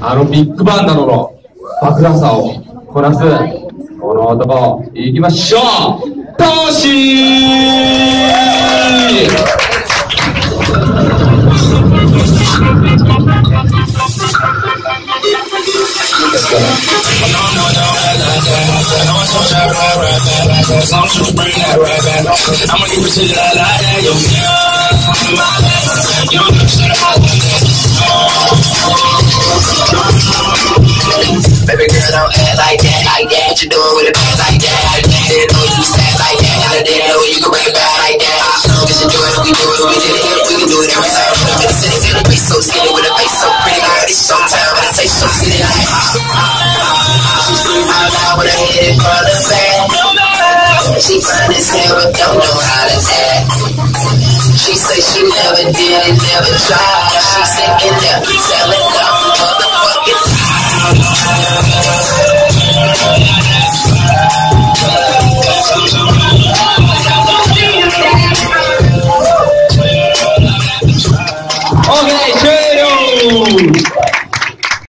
あのビッグバンダムの爆弾さをこなす、この男、行きましょうトーシー I'ma give it to you like that, yo. Girl, don't act like that, like that. What you doing with a bag like that? I didn't know you sad like that. I didn't know you could break it bad like that. You do it, we do it, we did it, we can do it every time. Put up in the city, city, be so skinny with a face so pretty. Like it's showtime, but I taste so city like. Ah, ah, ah. She scream out loud her head in front of the fan. She fine as hell, but don't know how to act. She say she never did it, never tried. She say it never telling Ooh.